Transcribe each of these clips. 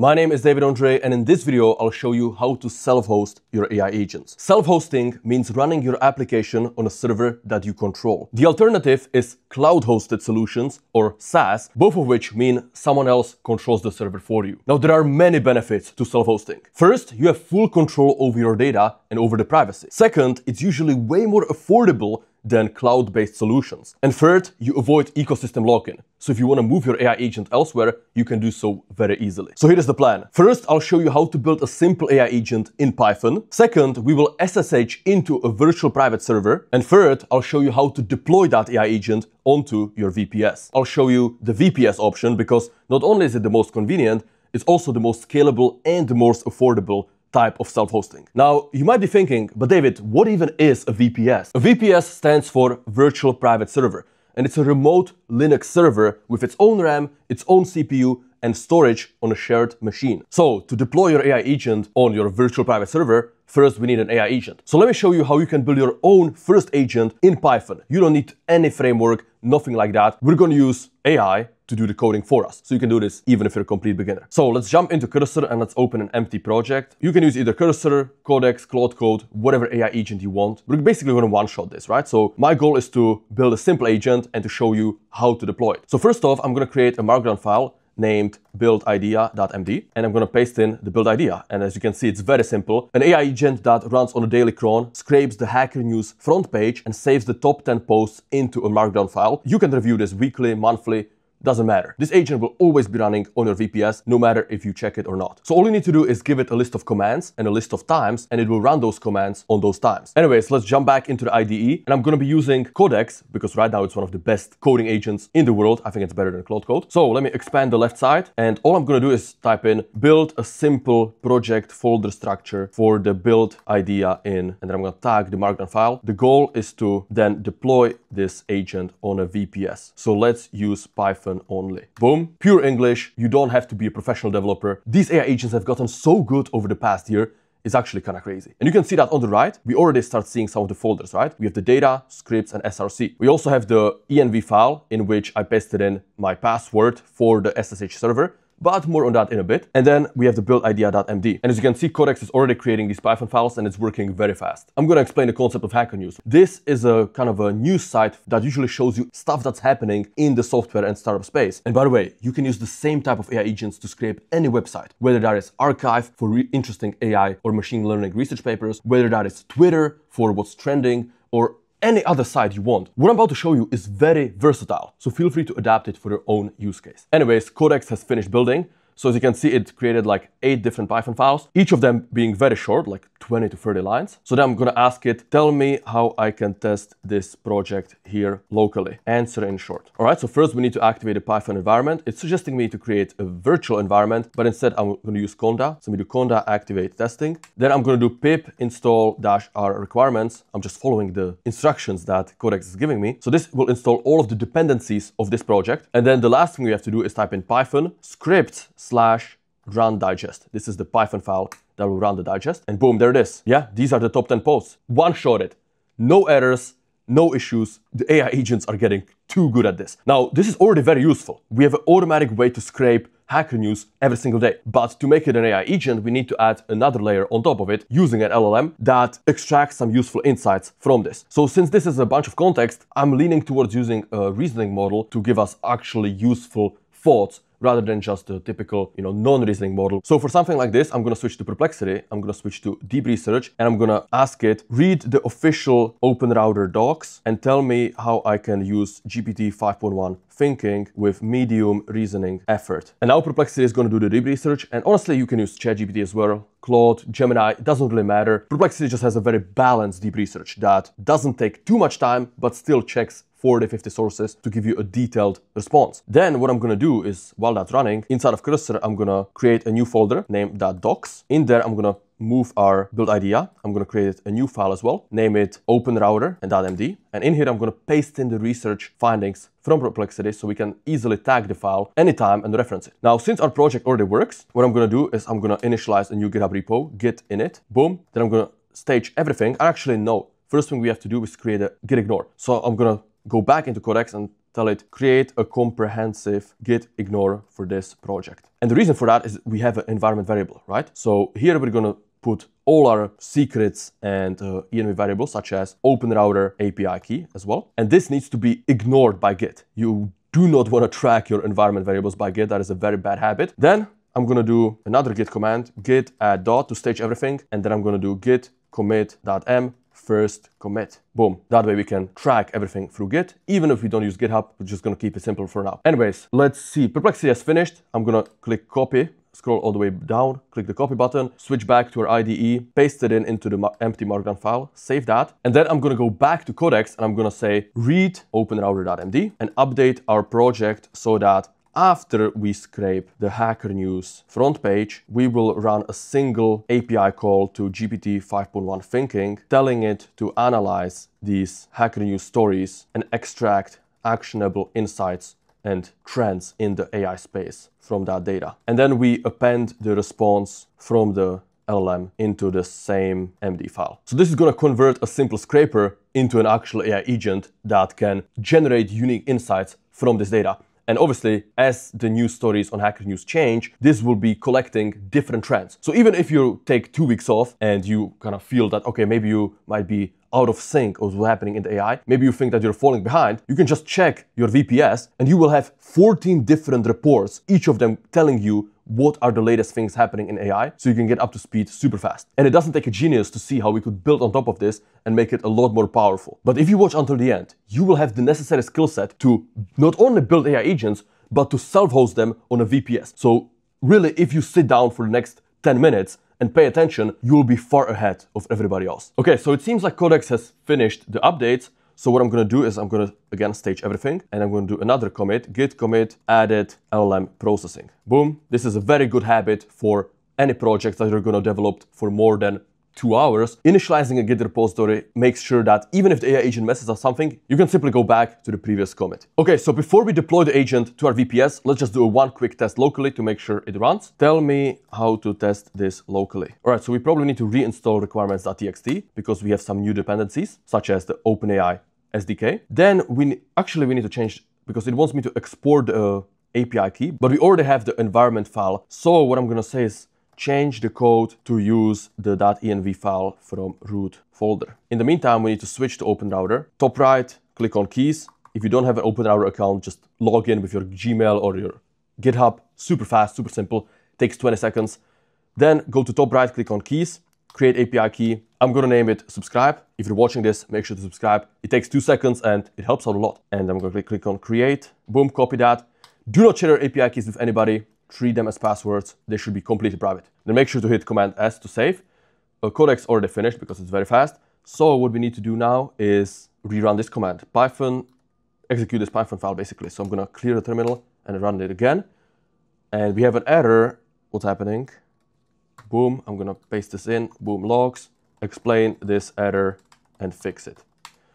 My name is David Ondrej and in this video I'll show you how to self-host your AI agents. Self-hosting means running your application on a server that you control. The alternative is cloud-hosted solutions or SaaS, both of which mean someone else controls the server for you. Now there are many benefits to self-hosting. First, you have full control over your data and over the privacy. Second, it's usually way more affordable than cloud-based solutions. And third, you avoid ecosystem lock-in. So if you want to move your AI agent elsewhere, you can do so very easily. So here is the plan. First, I'll show you how to build a simple AI agent in Python. Second, we will SSH into a virtual private server. And third, I'll show you how to deploy that AI agent onto your VPS. I'll show you the VPS option because not only is it the most convenient, it's also the most scalable and the most affordable type of self-hosting. Now, you might be thinking, but David, what even is a VPS? A VPS stands for Virtual Private Server, and it's a remote Linux server with its own RAM, its own CPU, and storage on a shared machine. So, to deploy your AI agent on your virtual private server, first we need an AI agent. So let me show you how you can build your own first agent in Python. You don't need any framework, nothing like that. We're going to use AI to do the coding for us. So you can do this even if you're a complete beginner. So let's jump into Cursor and let's open an empty project. You can use either Cursor, Codex, Claude Code, whatever AI agent you want. We're basically going to one-shot this, right? So my goal is to build a simple agent and to show you how to deploy it. So first off, I'm going to create a markdown file named buildidea.md and I'm going to paste in the build idea. And as you can see, it's very simple. An AI agent that runs on a daily cron scrapes the Hacker News front page and saves the top 10 posts into a markdown file. You can review this weekly, monthly, doesn't matter. This agent will always be running on your VPS, no matter if you check it or not. So all you need to do is give it a list of commands and a list of times, and it will run those commands on those times. Anyways, let's jump back into the IDE, and I'm gonna be using Codex, because right now it's one of the best coding agents in the world. I think it's better than Claude Code. So let me expand the left side, and all I'm gonna do is type in build a simple project folder structure for the build idea in, and then I'm gonna tag the markdown file. The goal is to then deploy this agent on a VPS. So let's use Python Only. Boom, pure English. You don't have to be a professional developer. These AI agents have gotten so good over the past year is actually kind of crazy. And you can see that on the right, we already start seeing some of the folders, right? We have the data, scripts, and SRC. We also have the env file in which I pasted in my password for the SSH server but more on that in a bit. And then we have the build idea.md. And as you can see, Codex is already creating these Python files and it's working very fast. I'm gonna explain the concept of Hacker News. This is a kind of a news site that usually shows you stuff that's happening in the software and startup space. And by the way, you can use the same type of AI agents to scrape any website, whether that is arXiv for interesting AI or machine learning research papers, whether that is Twitter for what's trending, or any other site you want. What I'm about to show you is very versatile, so feel free to adapt it for your own use case. Anyways, Codex has finished building, so as you can see, it created like eight different Python files, each of them being very short, like 20 to 30 lines. So then I'm gonna ask it, tell me how I can test this project here locally. Answer in short. All right, so first we need to activate a Python environment. It's suggesting me to create a virtual environment, but instead I'm gonna use conda. So we do conda activate testing. Then I'm gonna do pip install dash r requirements. I'm just following the instructions that Codex is giving me. So this will install all of the dependencies of this project. And then the last thing we have to do is type in Python script slash run digest. This is the Python file that will run the digest. And boom, there it is. Yeah, these are the top 10 posts. One shot it. No errors, no issues. The AI agents are getting too good at this. Now, this is already very useful. We have an automatic way to scrape Hacker News every single day. But to make it an AI agent, we need to add another layer on top of it using an LLM that extracts some useful insights from this. So since this is a bunch of context, I'm leaning towards using a reasoning model to give us actually useful thoughts rather than just a typical, you know, non-reasoning model. So for something like this, I'm gonna switch to Perplexity, I'm gonna switch to Deep Research, and I'm gonna ask it, read the official OpenRouter docs and tell me how I can use GPT 5.1 thinking with medium reasoning effort. And now Perplexity is gonna do the deep research, and honestly, you can use ChatGPT as well, Claude, Gemini, it doesn't really matter. Perplexity just has a very balanced deep research that doesn't take too much time, but still checks 40, 50 sources to give you a detailed response. Then what I'm gonna do is, while that's running, inside of Cursor, I'm gonna create a new folder named .docs. In there, I'm gonna move our build idea. I'm going to create a new file as well, name it openrouter and .md. And in here, I'm going to paste in the research findings from Perplexity so we can easily tag the file anytime and reference it. Now, since our project already works, what I'm going to do is I'm going to initialize a new GitHub repo, git init, boom. Then I'm going to stage everything. Actually, no. First thing we have to do is create a git ignore. So I'm going to go back into Codex and tell it create a comprehensive git ignore for this project. And the reason for that is we have an environment variable, right? So here we're gonna put all our secrets and uh, env variables such as OpenRouter API key as well. And this needs to be ignored by Git. You do not want to track your environment variables by Git. That is a very bad habit. Then I'm going to do another git command, git add dot to stage everything. And then I'm going to do git commit.m first commit. Boom. That way we can track everything through Git. Even if we don't use GitHub, we're just gonna keep it simple for now. Anyways, let's see. Perplexity has finished. I'm gonna click copy scroll all the way down, click the copy button, switch back to our IDE, paste it in into the empty markdown file, save that. And then I'm gonna go back to Codex and I'm gonna say read openrouter.md and update our project so that after we scrape the Hacker News front page, we will run a single API call to GPT 5.1 Thinking, telling it to analyze these Hacker News stories and extract actionable insights and trends in the AI space from that data. And then we append the response from the LLM into the same MD file. So this is going to convert a simple scraper into an actual AI agent that can generate unique insights from this data. And obviously, as the news stories on Hacker News change, this will be collecting different trends. So even if you take two weeks off and you kind of feel that, okay, maybe you might be out of sync with what's happening in the AI, maybe you think that you're falling behind, you can just check your VPS and you will have 14 different reports, each of them telling you what are the latest things happening in AI so you can get up to speed super fast. And it doesn't take a genius to see how we could build on top of this and make it a lot more powerful. But if you watch until the end, you will have the necessary skill set to not only build AI agents, but to self-host them on a VPS. So really, if you sit down for the next 10 minutes and pay attention, you will be far ahead of everybody else. Okay, so it seems like Codex has finished the updates. So what I'm gonna do is I'm gonna again stage everything and I'm gonna do another commit, git commit added LLM processing. Boom. This is a very good habit for any projects that you're gonna develop for more than two hours, initializing a Git repository makes sure that even if the AI agent messes up something, you can simply go back to the previous commit. Okay, so before we deploy the agent to our VPS, let's just do a one quick test locally to make sure it runs. Tell me how to test this locally. All right, so we probably need to reinstall requirements.txt because we have some new dependencies, such as the OpenAI SDK. Then we actually we need to change because it wants me to export the API key, but we already have the environment file. So what I'm gonna say is change the code to use the .env file from root folder. In the meantime, we need to switch to OpenRouter. Top right, click on keys. If you don't have an OpenRouter account, just log in with your Gmail or your GitHub. Super fast, super simple, takes 20 seconds. Then go to top right, click on keys, create API key. I'm gonna name it subscribe. If you're watching this, make sure to subscribe. It takes two seconds and it helps out a lot. And I'm gonna click on create, boom, copy that. Do not share your API keys with anybody treat them as passwords. They should be completely private. Then make sure to hit Command S to save. A codex already finished because it's very fast. So what we need to do now is rerun this command. Python, execute this Python file basically. So I'm gonna clear the terminal and run it again. And we have an error. What's happening? Boom, I'm gonna paste this in, boom logs, explain this error and fix it.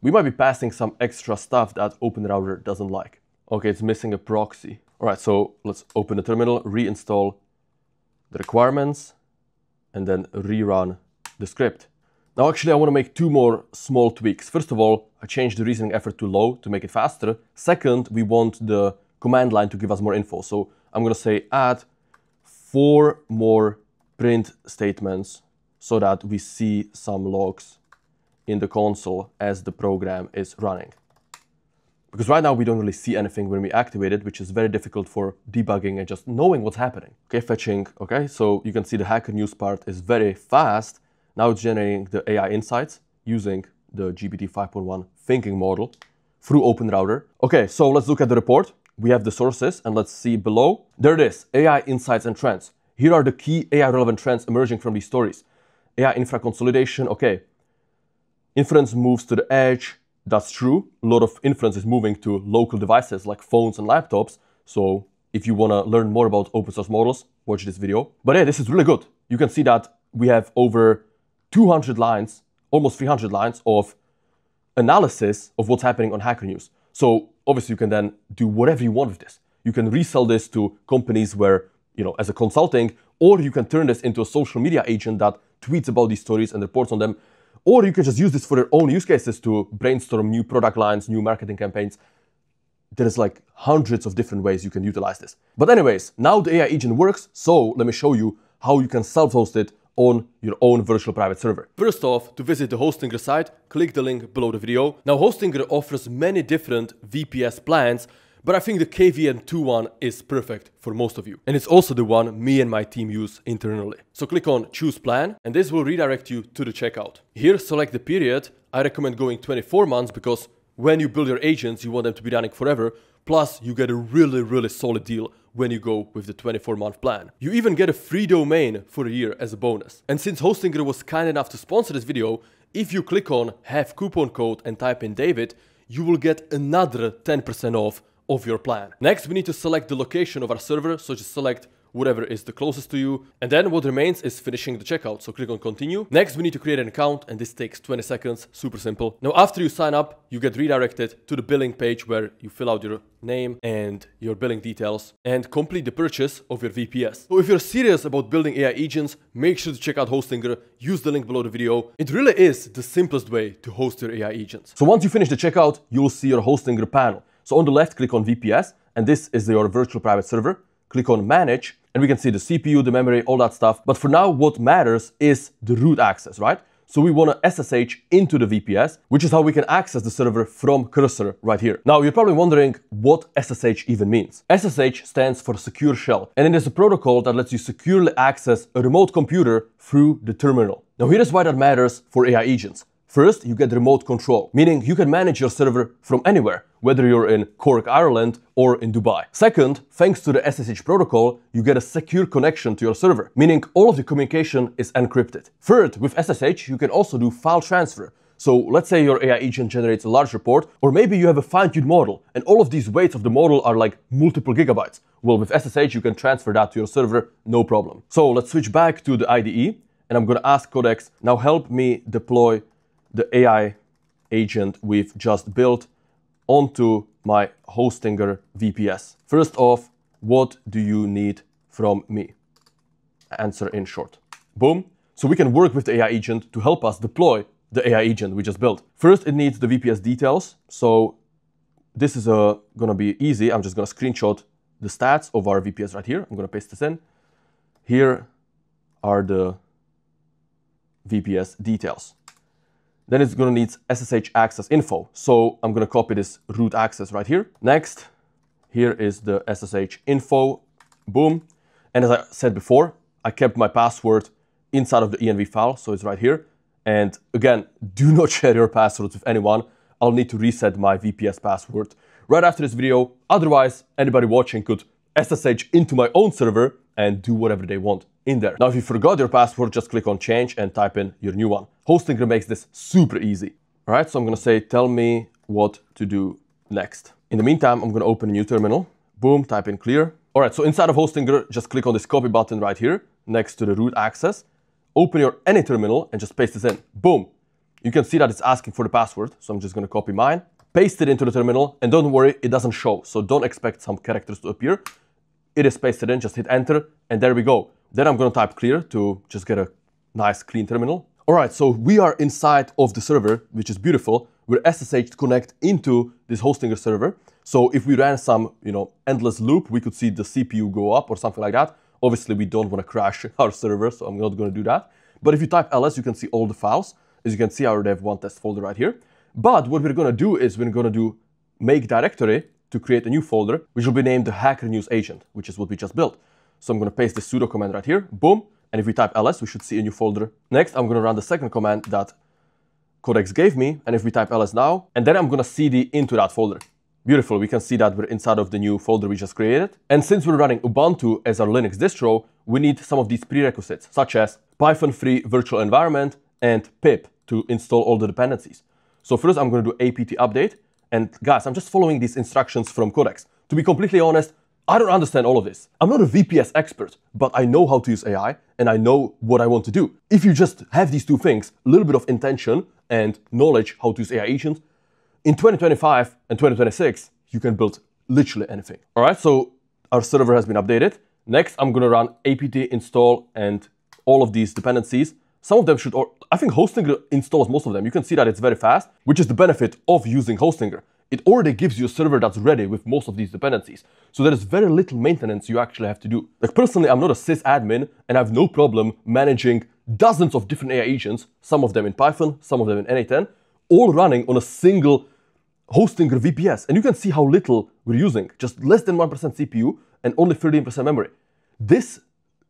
We might be passing some extra stuff that OpenRouter doesn't like. Okay, it's missing a proxy. All right, so let's open the terminal, reinstall the requirements, and then rerun the script. Now, actually, I want to make two more small tweaks. First of all, I changed the reasoning effort to low to make it faster. Second, we want the command line to give us more info. So I'm going to say add four more print statements so that we see some logs in the console as the program is running. Because right now we don't really see anything when we activate it, which is very difficult for debugging and just knowing what's happening. Okay, fetching, okay, so you can see the Hacker News part is very fast. Now it's generating the AI insights using the GPT 5.1 thinking model through OpenRouter. Okay, so let's look at the report. We have the sources and let's see below. There it is, AI insights and trends. Here are the key AI relevant trends emerging from these stories. AI infra consolidation, okay. Inference moves to the edge, that's true. A lot of inference is moving to local devices like phones and laptops. So if you want to learn more about open source models, watch this video. But yeah, this is really good. You can see that we have over 200 lines, almost 300 lines of analysis of what's happening on Hacker News. So obviously you can then do whatever you want with this. You can resell this to companies where, you know, as a consulting, or you can turn this into a social media agent that tweets about these stories and reports on them. Or you can just use this for your own use cases to brainstorm new product lines, new marketing campaigns. there's like hundreds of different ways you can utilize this. But anyways, now the AI agent works, so let me show you how you can self-host it on your own virtual private server. First off, to visit the Hostinger site, click the link below the video. Now Hostinger offers many different VPS plans, but I think the KVM2 one is perfect for most of you. And it's also the one me and my team use internally. So click on choose plan and this will redirect you to the checkout. Here select the period. I recommend going 24 months because when you build your agents, you want them to be running forever. Plus, you get a really, really solid deal when you go with the 24 month plan. You even get a free domain for a year as a bonus. And since Hostinger was kind enough to sponsor this video, if you click on have coupon code and type in David, you will get another 10% off of your plan. Next, we need to select the location of our server. So just select whatever is the closest to you. And then what remains is finishing the checkout. So click on continue. Next, we need to create an account and this takes 20 seconds, super simple. Now, after you sign up, you get redirected to the billing page where you fill out your name and your billing details and complete the purchase of your VPS. So if you're serious about building AI agents, make sure to check out Hostinger, use the link below the video. It really is the simplest way to host your AI agents. So once you finish the checkout, you'll see your Hostinger panel. So on the left, click on VPS, and this is your virtual private server. Click on manage, and we can see the CPU, the memory, all that stuff. But for now, what matters is the root access, right? So we want to SSH into the VPS, which is how we can access the server from cursor right here. Now, you're probably wondering what SSH even means. SSH stands for Secure Shell, and it is a protocol that lets you securely access a remote computer through the terminal. Now, here is why that matters for AI agents. First, you get remote control, meaning you can manage your server from anywhere, whether you're in Cork, Ireland or in Dubai. Second, thanks to the SSH protocol, you get a secure connection to your server, meaning all of the communication is encrypted. Third, with SSH, you can also do file transfer. So let's say your AI agent generates a large report, or maybe you have a fine-tuned model, and all of these weights of the model are like multiple gigabytes. Well, with SSH, you can transfer that to your server, no problem. So let's switch back to the IDE, and I'm gonna ask Codex, now help me deploy the AI agent we've just built onto my Hostinger VPS. First off, what do you need from me? Answer in short. Boom. So we can work with the AI agent to help us deploy the AI agent we just built. First, it needs the VPS details. So this is uh, gonna be easy. I'm just gonna screenshot the stats of our VPS right here. I'm gonna paste this in. Here are the VPS details. Then it's gonna need SSH access info. So I'm gonna copy this root access right here. Next, here is the SSH info, boom. And as I said before, I kept my password inside of the env file, so it's right here. And again, do not share your passwords with anyone. I'll need to reset my VPS password right after this video. Otherwise, anybody watching could SSH into my own server and do whatever they want in there. Now, if you forgot your password, just click on change and type in your new one. Hostinger makes this super easy. All right, so I'm gonna say, tell me what to do next. In the meantime, I'm gonna open a new terminal. Boom, type in clear. All right, so inside of Hostinger, just click on this copy button right here next to the root access. Open your any terminal and just paste this in. Boom. You can see that it's asking for the password, so I'm just gonna copy mine, paste it into the terminal, and don't worry, it doesn't show. So don't expect some characters to appear. It is pasted in, just hit enter, and there we go. Then I'm gonna type clear to just get a nice clean terminal. All right, so we are inside of the server, which is beautiful. We're SSH connect into this Hostinger server. So if we ran some, you know, endless loop, we could see the CPU go up or something like that. Obviously, we don't want to crash our server, so I'm not going to do that. But if you type ls, you can see all the files. As you can see, I already have one test folder right here. But what we're going to do is we're going to do make directory to create a new folder, which will be named the Hacker News Agent, which is what we just built. So I'm going to paste the sudo command right here, boom. And if we type ls, we should see a new folder. Next, I'm going to run the second command that Codex gave me. And if we type ls now, and then I'm going to cd into that folder. Beautiful, we can see that we're inside of the new folder we just created. And since we're running Ubuntu as our Linux distro, we need some of these prerequisites, such as Python free virtual environment and pip to install all the dependencies. So first I'm going to do apt update. And guys, I'm just following these instructions from Codex. To be completely honest, I don't understand all of this. I'm not a VPS expert, but I know how to use AI and I know what I want to do. If you just have these two things, a little bit of intention and knowledge how to use AI agents, in 2025 and 2026, you can build literally anything. All right, so our server has been updated. Next, I'm gonna run apt install and all of these dependencies. Some of them should, or I think Hostinger installs most of them. You can see that it's very fast, which is the benefit of using Hostinger. it already gives you a server that's ready with most of these dependencies. So there is very little maintenance you actually have to do. Like personally, I'm not a sysadmin and I have no problem managing dozens of different AI agents, some of them in Python, some of them in n8n, all running on a single hosting or VPS. And you can see how little we're using, just less than 1% CPU and only 13% memory. This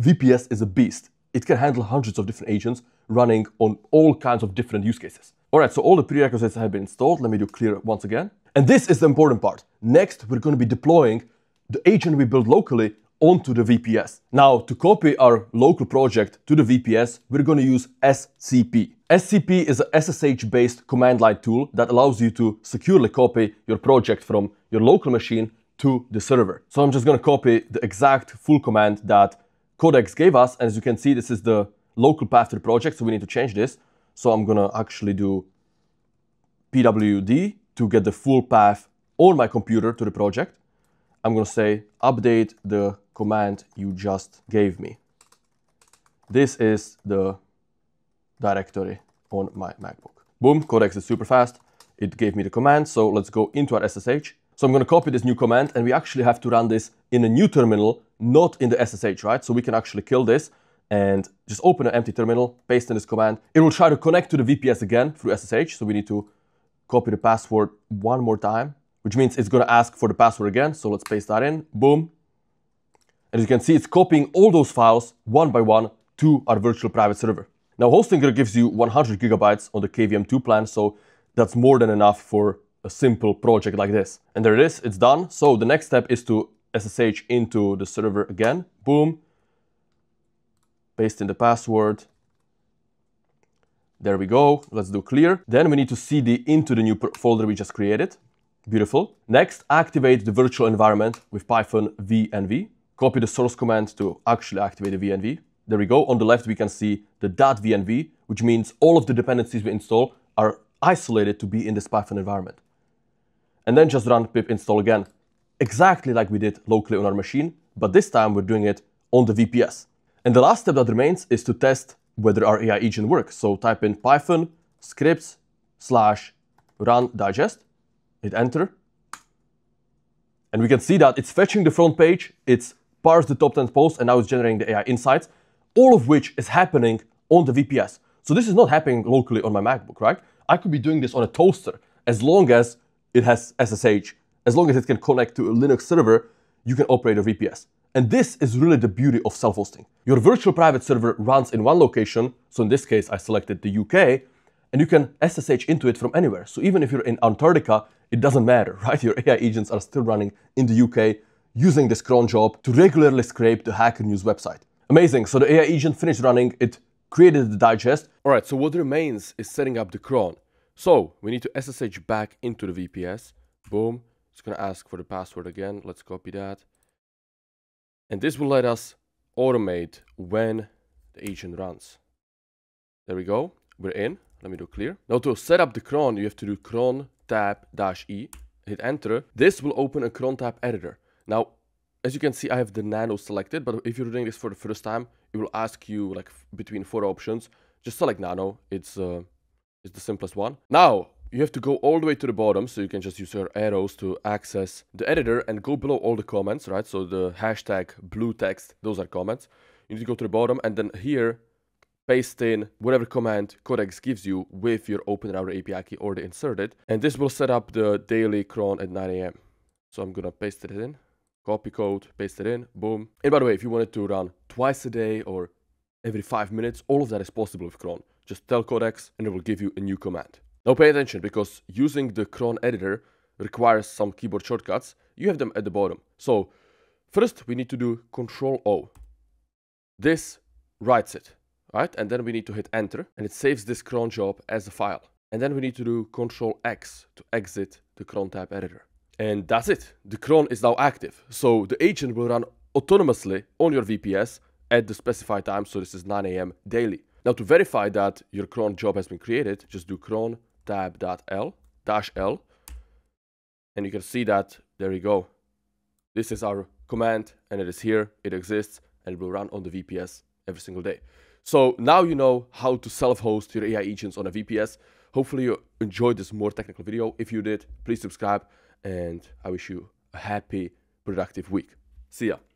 VPS is a beast. It can handle hundreds of different agents running on all kinds of different use cases. All right, so all the prerequisites have been installed. Let me do clear once again. And this is the important part. Next, we're going to be deploying the agent we built locally onto the VPS. Now, to copy our local project to the VPS, we're going to use SCP. SCP is a SSH-based command line tool that allows you to securely copy your project from your local machine to the server. So I'm just going to copy the exact full command that Codex gave us. And as you can see, this is the local path to the project, so we need to change this. So I'm to actually do pwd to get the full path on my computer to the project. I'm to say update the command you just gave me. This is the directory on my MacBook. Boom, Codex is super fast. It gave me the command, so let's go into our SSH. So I'm going to copy this new command, and we actually have to run this in a new terminal, not in the SSH, right? So we can actually kill this and just open an empty terminal, paste in this command. It will try to connect to the VPS again through SSH, so we need to copy the password one more time, which means it's going to ask for the password again. So let's paste that in. Boom. And as you can see, it's copying all those files one by one to our virtual private server. Now, Hostinger gives you 100 gigabytes on the KVM2 plan, so that's more than enough for a simple project like this. And there it is, it's done. So the next step is to SSH into the server again. Boom. Paste in the password. There we go. Let's do clear. Then we need to cd into the new folder we just created. Beautiful. Next, activate the virtual environment with Python VNV. Copy the source command to actually activate the VNV. There we go. On the left, we can see the dot .venv, which means all of the dependencies we install are isolated to be in this Python environment. And then just run pip install again, exactly like we did locally on our machine, but this time we're doing it on the VPS. And the last step that remains is to test whether our AI agent works. So type in python scripts slash run digest, hit enter, and we can see that it's fetching the front page, it's parsed the top 10 posts, and now it's generating the AI insights all of which is happening on the VPS. So this is not happening locally on my MacBook, right? I could be doing this on a toaster as long as it has SSH, as long as it can connect to a Linux server, you can operate a VPS. And this is really the beauty of self-hosting. Your virtual private server runs in one location, so in this case I selected the UK, and you can SSH into it from anywhere. So even if you're in Antarctica, it doesn't matter, right? Your AI agents are still running in the UK using this cron job to regularly scrape the Hacker News website. Amazing, so the AI agent finished running, it created the digest. All right, so what remains is setting up the cron. So we need to SSH back into the VPS. Boom, it's gonna ask for the password again. Let's copy that. And this will let us automate when the agent runs. There we go, we're in. Let me do clear. Now to set up the cron, you have to do cron tab dash E, hit enter. This will open a cron tab editor. Now, as you can see, I have the nano selected, but if you're doing this for the first time, it will ask you like between four options. Just select nano. It's, uh, it's the simplest one. Now, you have to go all the way to the bottom, so you can just use your arrows to access the editor and go below all the comments, right? So the hashtag blue text, those are comments. You need to go to the bottom and then here, paste in whatever command Codex gives you with your OpenRouter API key already inserted. And this will set up the daily cron at 9 a.m. So I'm gonna paste it in copy code, paste it in, boom. And by the way, if you wanted to run twice a day or every five minutes, all of that is possible with cron. Just tell Codex and it will give you a new command. Now pay attention because using the cron editor requires some keyboard shortcuts. You have them at the bottom. So first we need to do Control O. This writes it, right? And then we need to hit enter and it saves this cron job as a file. And then we need to do Control X to exit the cron tab editor. And that's it. The cron is now active. So the agent will run autonomously on your VPS at the specified time. So this is 9 a.m. daily. Now to verify that your cron job has been created, just do cron tab.l dash l. And you can see that, there you go. This is our command and it is here, it exists, and it will run on the VPS every single day. So now you know how to self-host your AI agents on a VPS. Hopefully you enjoyed this more technical video. If you did, please subscribe and I wish you a happy, productive week. See ya.